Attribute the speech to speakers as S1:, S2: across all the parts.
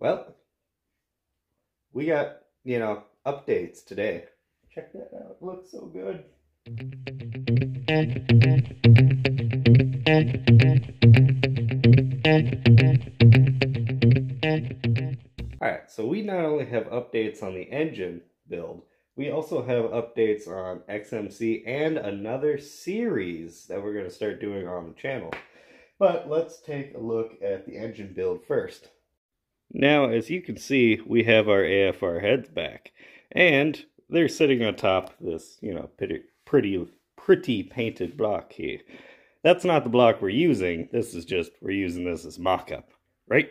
S1: Well, we got, you know, updates today. Check that out. It looks so good. Alright, so we not only have updates on the engine build, we also have updates on XMC and another series that we're going to start doing on the channel. But let's take a look at the engine build first. Now, as you can see, we have our AFR heads back. And they're sitting on top of this, you know, pretty, pretty, pretty painted block here. That's not the block we're using. This is just, we're using this as mock-up, right?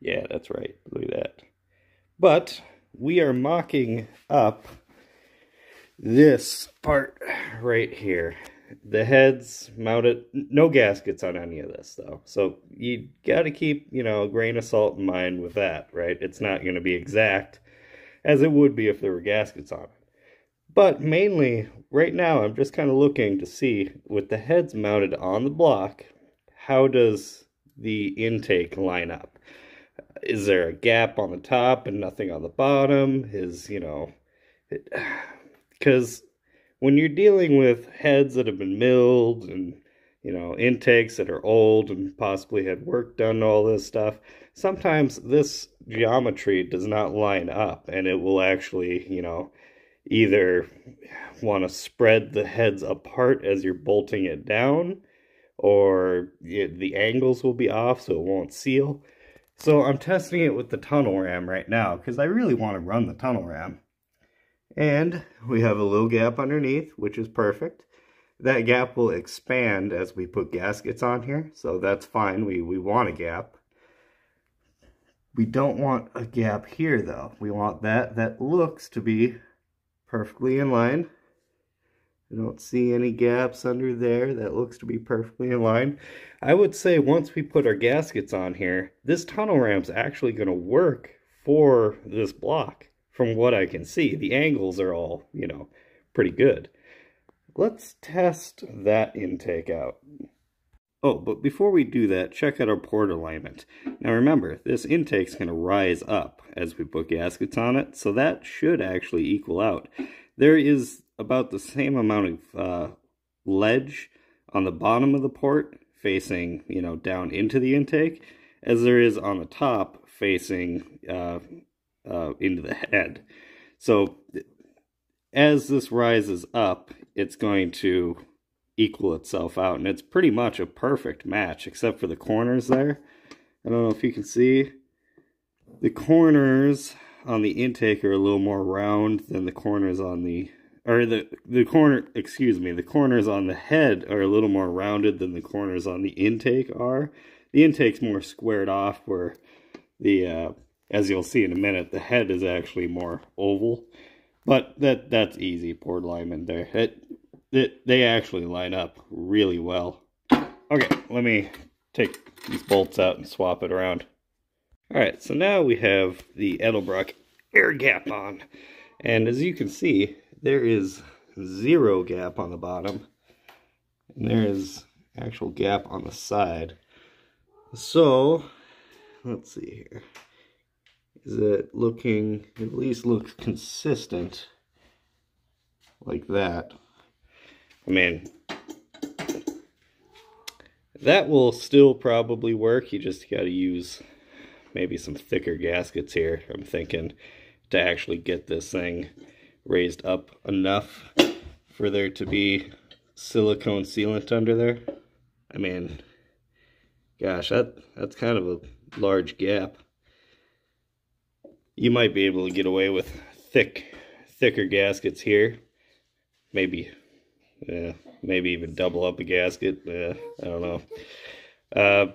S1: Yeah, that's right. Look at that. But we are mocking up this part right here. The heads mounted, no gaskets on any of this though. So you got to keep, you know, a grain of salt in mind with that, right? It's not going to be exact as it would be if there were gaskets on it. But mainly, right now, I'm just kind of looking to see, with the heads mounted on the block, how does the intake line up? Is there a gap on the top and nothing on the bottom? Is, you know, because when you're dealing with heads that have been milled and you know intakes that are old and possibly had work done all this stuff sometimes this geometry does not line up and it will actually you know either want to spread the heads apart as you're bolting it down or it, the angles will be off so it won't seal. So i'm testing it with the tunnel ram right now because i really want to run the tunnel ram and we have a little gap underneath, which is perfect. That gap will expand as we put gaskets on here, so that's fine. We, we want a gap. We don't want a gap here, though. We want that. That looks to be perfectly in line. I don't see any gaps under there. That looks to be perfectly in line. I would say once we put our gaskets on here, this tunnel ram's actually going to work for this block from what I can see. The angles are all, you know, pretty good. Let's test that intake out. Oh, but before we do that, check out our port alignment. Now remember, this intake's going to rise up as we put gaskets on it, so that should actually equal out. There is about the same amount of uh, ledge on the bottom of the port facing, you know, down into the intake as there is on the top facing uh, uh, into the head. So as this rises up, it's going to equal itself out. And it's pretty much a perfect match, except for the corners there. I don't know if you can see. The corners on the intake are a little more round than the corners on the... Or the, the corner, excuse me, the corners on the head are a little more rounded than the corners on the intake are. The intake's more squared off where the uh, as you'll see in a minute, the head is actually more oval. But that that's easy, port alignment there. It, it, they actually line up really well. Okay, let me take these bolts out and swap it around. Alright, so now we have the Edelbrock air gap on. And as you can see, there is zero gap on the bottom. And there is actual gap on the side. So, let's see here is it looking, at least looks consistent like that. I mean, that will still probably work. You just got to use maybe some thicker gaskets here, I'm thinking, to actually get this thing raised up enough for there to be silicone sealant under there. I mean, gosh, that that's kind of a large gap you might be able to get away with thick, thicker gaskets here. Maybe, yeah, maybe even double up a gasket. Yeah, I don't know. Uh,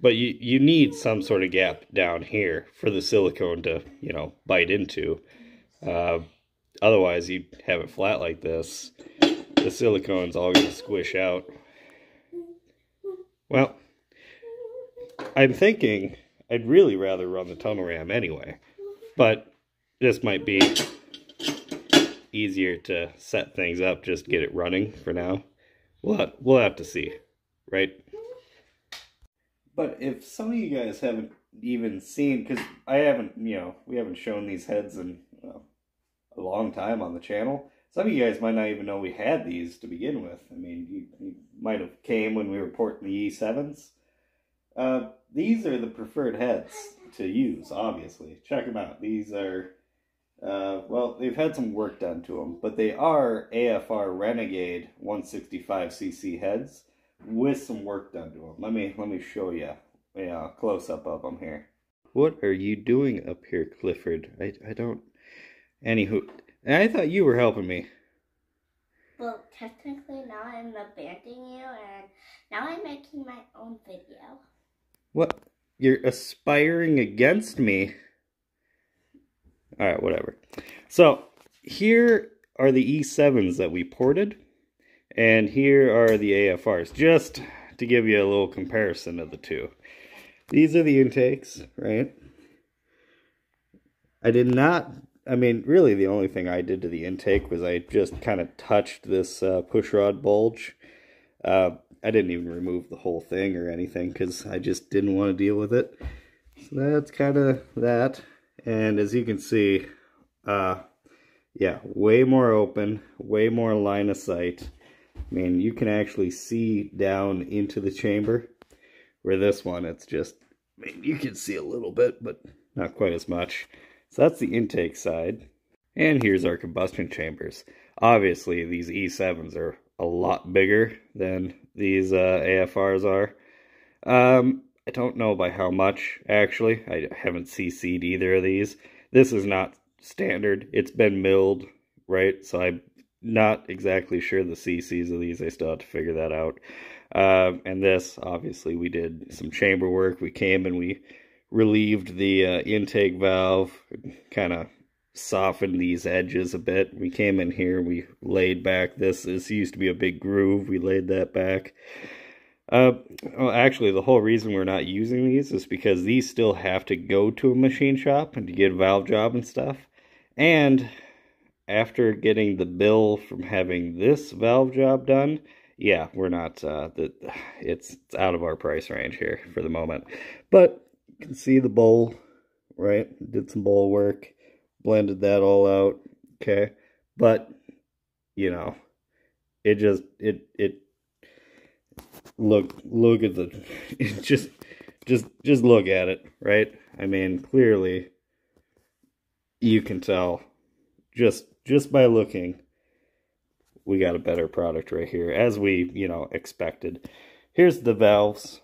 S1: but you, you need some sort of gap down here for the silicone to, you know, bite into. Uh, otherwise, you have it flat like this. The silicone's all going to squish out. Well, I'm thinking I'd really rather run the tunnel ram anyway. But this might be easier to set things up, just get it running for now. We'll have, we'll have to see, right? But if some of you guys haven't even seen because I haven't, you know, we haven't shown these heads in a long time on the channel. Some of you guys might not even know we had these to begin with. I mean, you, you might have came when we were porting the E7s. Uh, these are the preferred heads to use, obviously. Check them out. These are, uh, well, they've had some work done to them, but they are AFR Renegade 165cc heads with some work done to them. Let me let me show you a close up of them here. What are you doing up here, Clifford? I I don't. Anywho, I thought you were helping me.
S2: Well, technically now I'm abandoning you, and now I'm making my own video.
S1: What? You're aspiring against me? Alright, whatever. So, here are the E7s that we ported. And here are the AFRs, just to give you a little comparison of the two. These are the intakes, right? I did not, I mean, really the only thing I did to the intake was I just kind of touched this uh, pushrod bulge. Uh, I didn't even remove the whole thing or anything because I just didn't want to deal with it. So that's kind of that. And as you can see, uh, yeah, way more open, way more line of sight. I mean, you can actually see down into the chamber. Where this one, it's just, I mean, you can see a little bit, but not quite as much. So that's the intake side. And here's our combustion chambers. Obviously, these E7s are a lot bigger than these uh, AFRs are. Um, I don't know by how much, actually. I haven't CC'd either of these. This is not standard. It's been milled, right? So I'm not exactly sure the CCs of these. I still have to figure that out. Um, and this, obviously, we did some chamber work. We came and we relieved the uh, intake valve, kind of softened these edges a bit. We came in here, we laid back this. This used to be a big groove. We laid that back. Uh, well, actually, the whole reason we're not using these is because these still have to go to a machine shop and to get a valve job and stuff. And after getting the bill from having this valve job done, yeah, we're not, uh, the, it's, it's out of our price range here for the moment. But you can see the bowl, right? Did some bowl work blended that all out. Okay. But, you know, it just, it, it, look, look at the, just, just, just look at it, right? I mean, clearly you can tell just, just by looking, we got a better product right here, as we, you know, expected. Here's the valves,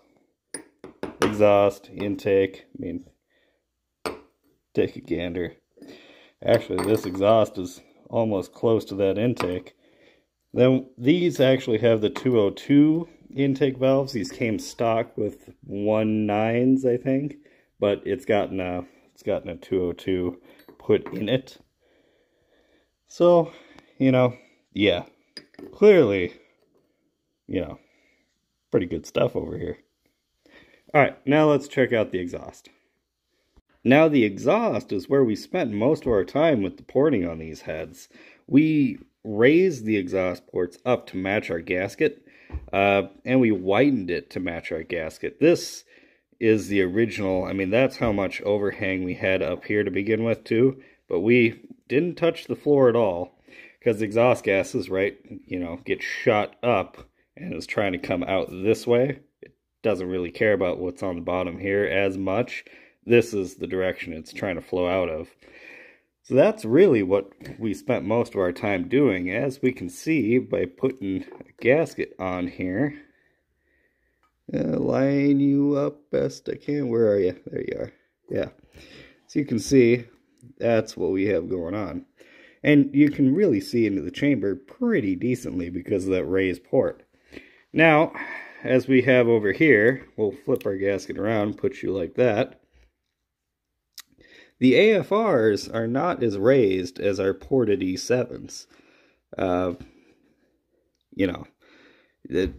S1: exhaust, intake. I mean, take a gander. Actually, this exhaust is almost close to that intake. Then these actually have the 202 intake valves. These came stock with one nines, I think, but it's gotten a it's gotten a 202 put in it. So, you know, yeah, clearly, you know, pretty good stuff over here. All right, now let's check out the exhaust. Now the exhaust is where we spent most of our time with the porting on these heads. We raised the exhaust ports up to match our gasket, uh, and we widened it to match our gasket. This is the original, I mean, that's how much overhang we had up here to begin with too, but we didn't touch the floor at all because the exhaust gases, right, you know, get shot up and is trying to come out this way. It doesn't really care about what's on the bottom here as much this is the direction it's trying to flow out of. So that's really what we spent most of our time doing, as we can see by putting a gasket on here. Uh, line you up best I can. Where are you? There you are. Yeah. So you can see that's what we have going on. And you can really see into the chamber pretty decently because of that raised port. Now, as we have over here, we'll flip our gasket around, put you like that. The AFRs are not as raised as our ported E7s. Uh, you know, it,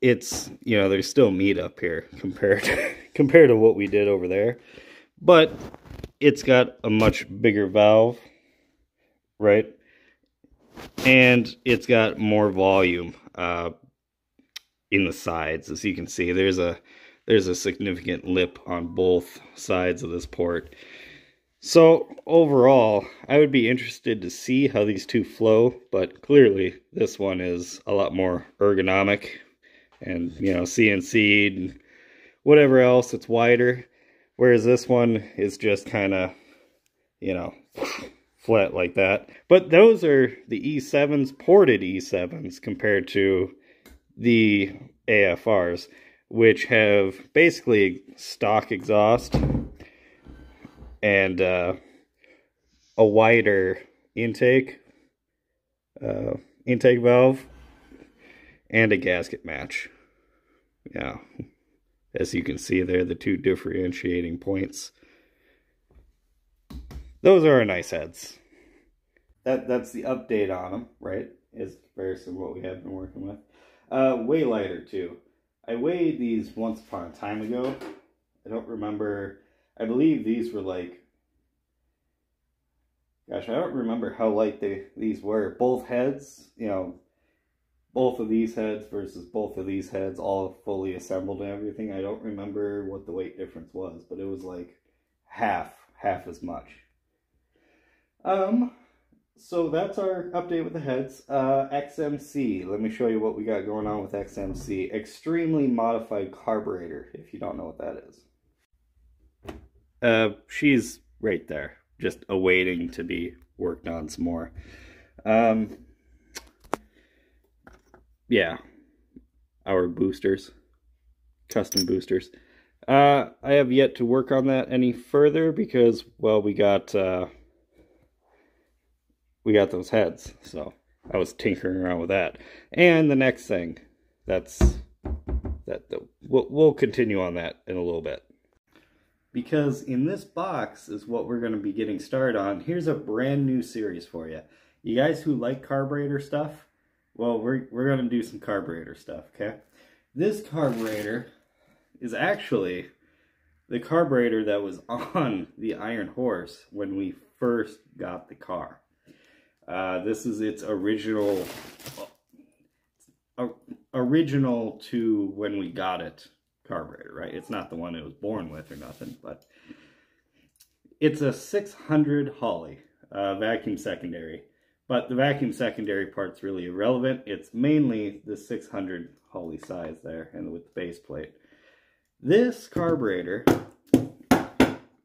S1: it's, you know, there's still meat up here compared to, compared to what we did over there. But it's got a much bigger valve, right? And it's got more volume uh, in the sides. As you can see, there's a there's a significant lip on both sides of this port. So overall, I would be interested to see how these two flow, but clearly this one is a lot more ergonomic and, you know, CNC'd and whatever else, it's wider. Whereas this one is just kind of, you know, flat like that. But those are the E7s, ported E7s, compared to the AFRs, which have basically stock exhaust and uh, a wider intake, uh, intake valve, and a gasket match. Yeah, as you can see there, the two differentiating points. Those are nice heads. That That's the update on them, right? As comparison to what we have been working with. Uh, way lighter, too. I weighed these once upon a time ago. I don't remember I believe these were like, gosh, I don't remember how light they these were. Both heads, you know, both of these heads versus both of these heads, all fully assembled and everything. I don't remember what the weight difference was, but it was like half, half as much. Um, so that's our update with the heads. Uh, XMC, let me show you what we got going on with XMC. Extremely modified carburetor, if you don't know what that is. Uh, she's right there, just awaiting to be worked on some more. Um, yeah, our boosters, custom boosters. Uh, I have yet to work on that any further because, well, we got uh, we got those heads, so I was tinkering around with that. And the next thing, that's that the, we'll, we'll continue on that in a little bit because in this box is what we're going to be getting started on. Here's a brand new series for you. You guys who like carburetor stuff, well, we're, we're going to do some carburetor stuff, okay? This carburetor is actually the carburetor that was on the Iron Horse when we first got the car. Uh, this is its original, uh, original to when we got it carburetor, right? It's not the one it was born with or nothing, but it's a 600 Holley uh, vacuum secondary. But the vacuum secondary part's really irrelevant. It's mainly the 600 Holley size there and with the base plate. This carburetor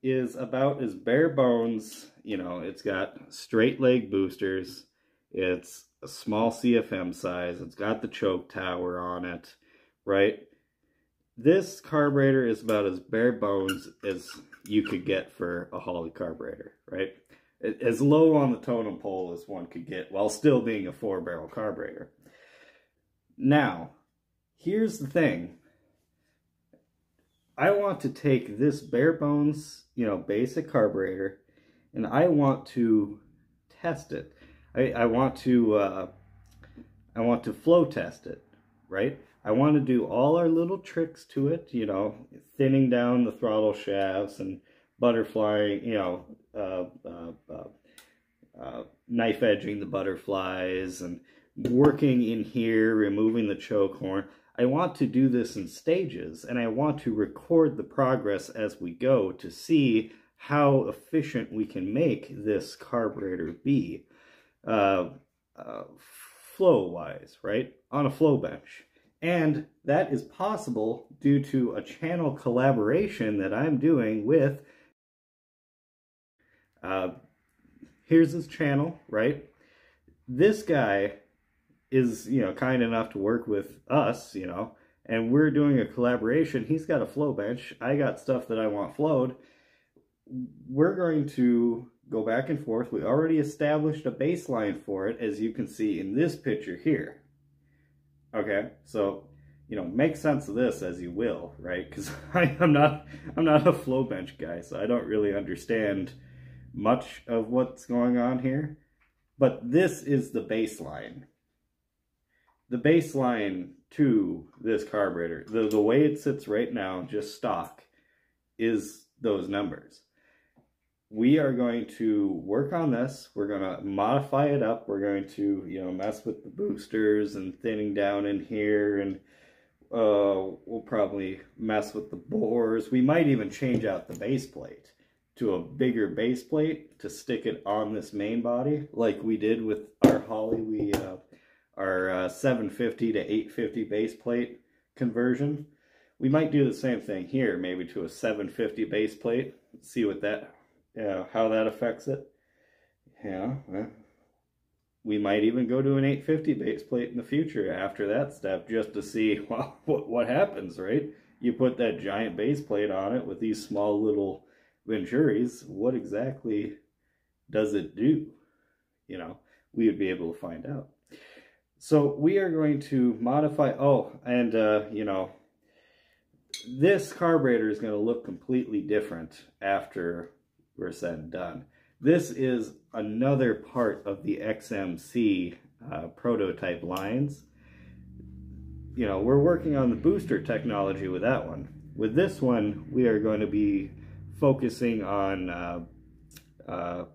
S1: is about as bare bones, you know, it's got straight leg boosters. It's a small CFM size. It's got the choke tower on it, right? This carburetor is about as bare bones as you could get for a Holley carburetor, right? As low on the totem pole as one could get while still being a four barrel carburetor. Now, here's the thing. I want to take this bare bones, you know, basic carburetor, and I want to test it. I, I want to, uh, I want to flow test it, right? I want to do all our little tricks to it, you know, thinning down the throttle shafts and butterfly, you know, uh, uh, uh, uh, knife edging the butterflies and working in here, removing the choke horn. I want to do this in stages and I want to record the progress as we go to see how efficient we can make this carburetor be uh, uh, flow wise, right? On a flow bench. And that is possible due to a channel collaboration that I'm doing with, uh, here's his channel, right? This guy is, you know, kind enough to work with us, you know, and we're doing a collaboration. He's got a flow bench. I got stuff that I want flowed. We're going to go back and forth. We already established a baseline for it, as you can see in this picture here. Okay, so you know, make sense of this as you will, right? Because I'm not I'm not a flow bench guy, so I don't really understand much of what's going on here. But this is the baseline. The baseline to this carburetor, the, the way it sits right now, just stock, is those numbers we are going to work on this. We're going to modify it up. We're going to, you know, mess with the boosters and thinning down in here and uh, we'll probably mess with the bores. We might even change out the base plate to a bigger base plate to stick it on this main body, like we did with our Holley. We uh, our uh, 750 to 850 base plate conversion. We might do the same thing here, maybe to a 750 base plate. See what that, yeah, how that affects it. Yeah, we might even go to an 850 base plate in the future after that step just to see well, what, what happens, right? You put that giant base plate on it with these small little Venturis, what exactly does it do? You know, we would be able to find out. So we are going to modify, oh, and uh, you know, this carburetor is going to look completely different after we're said and done. This is another part of the XMC uh, prototype lines. You know, we're working on the booster technology with that one. With this one, we are going to be focusing on uh, uh,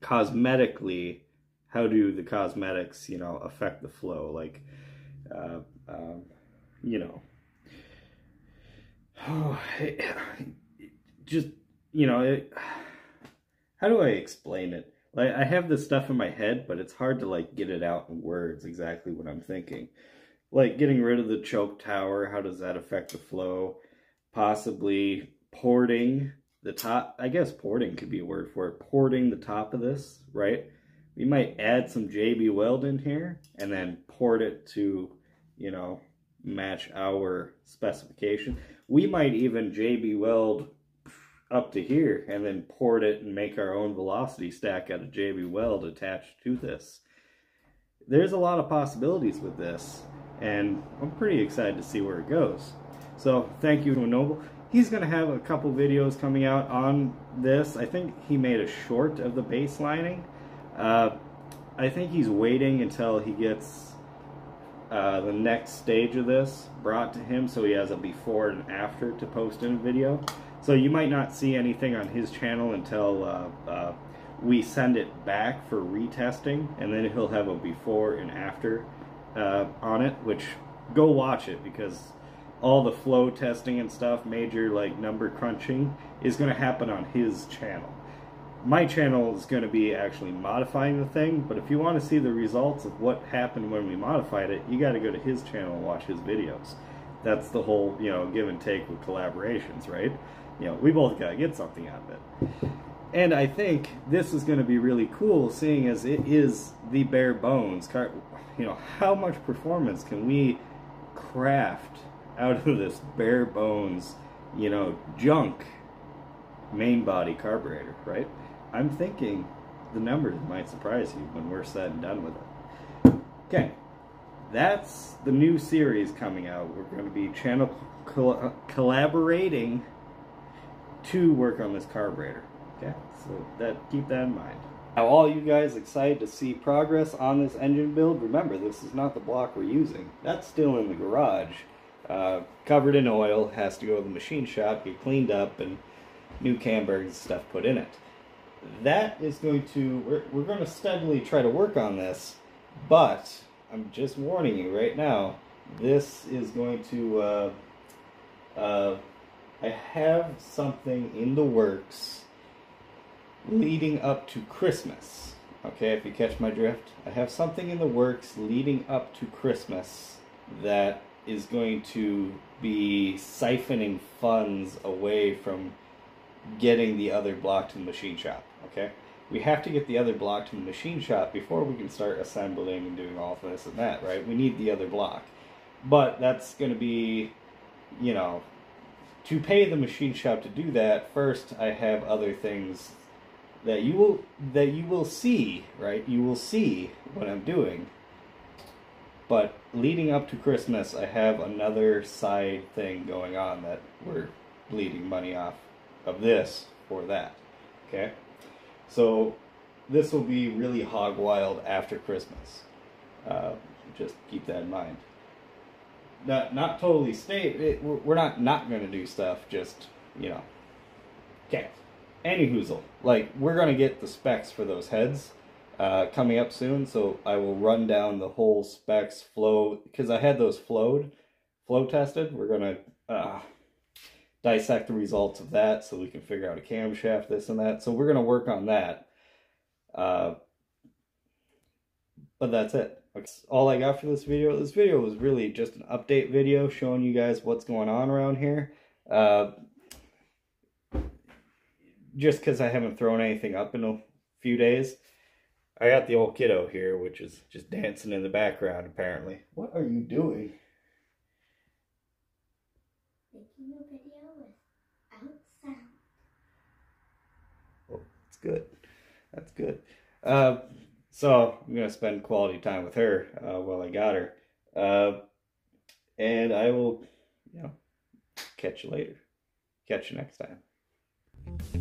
S1: cosmetically, how do the cosmetics, you know, affect the flow? Like, uh, um, you know, oh, just, you know, it, how do I explain it? Like I have this stuff in my head, but it's hard to like get it out in words exactly what I'm thinking. Like getting rid of the choke tower, how does that affect the flow? Possibly porting the top. I guess porting could be a word for it. Porting the top of this, right? We might add some JB Weld in here and then port it to, you know, match our specification. We might even JB Weld up to here and then port it and make our own velocity stack out of JB Weld attached to this. There's a lot of possibilities with this and I'm pretty excited to see where it goes. So thank you to Noble. He's going to have a couple videos coming out on this. I think he made a short of the baselining. Uh, I think he's waiting until he gets uh, the next stage of this brought to him so he has a before and after to post in a video. So you might not see anything on his channel until uh, uh, we send it back for retesting, and then he'll have a before and after uh, on it, which go watch it because all the flow testing and stuff, major like number crunching, is going to happen on his channel. My channel is going to be actually modifying the thing, but if you want to see the results of what happened when we modified it, you got to go to his channel and watch his videos. That's the whole, you know, give and take with collaborations, right? you know, we both got to get something out of it. And I think this is going to be really cool, seeing as it is the bare bones. You know, how much performance can we craft out of this bare bones, you know, junk main body carburetor, right? I'm thinking the numbers might surprise you when we're said and done with it. Okay, that's the new series coming out. We're going to be channel collaborating to work on this carburetor. Okay, so that keep that in mind. Now, all you guys excited to see progress on this engine build, remember this is not the block we're using. That's still in the garage, uh, covered in oil, has to go to the machine shop, get cleaned up, and new camber and stuff put in it. That is going to, we're, we're going to steadily try to work on this, but I'm just warning you right now, this is going to uh, uh, I have something in the works leading up to Christmas. Okay, if you catch my drift, I have something in the works leading up to Christmas that is going to be siphoning funds away from getting the other block to the machine shop. Okay, we have to get the other block to the machine shop before we can start assembling and doing all this and that, right? We need the other block, but that's going to be, you know, to pay the machine shop to do that, first I have other things that you will that you will see, right? You will see what I'm doing. But leading up to Christmas, I have another side thing going on that we're bleeding money off of this for that. Okay? So this will be really hog wild after Christmas. Uh, just keep that in mind not not totally state. It, we're not not going to do stuff. Just you know, okay. Any hoozle, like we're going to get the specs for those heads uh, coming up soon. So I will run down the whole specs flow because I had those flowed flow tested. We're gonna uh, dissect the results of that so we can figure out a camshaft, this and that. So we're gonna work on that. Uh, but that's it. That's all I got for this video. This video was really just an update video showing you guys what's going on around here. Uh, just because I haven't thrown anything up in a few days. I got the old kiddo here, which is just dancing in the background, apparently. What are you doing?
S2: Making a video without sound.
S1: Oh, that's good. That's good. Uh, so I'm gonna spend quality time with her uh, while I got her, uh, and I will, you know, catch you later. Catch you next time.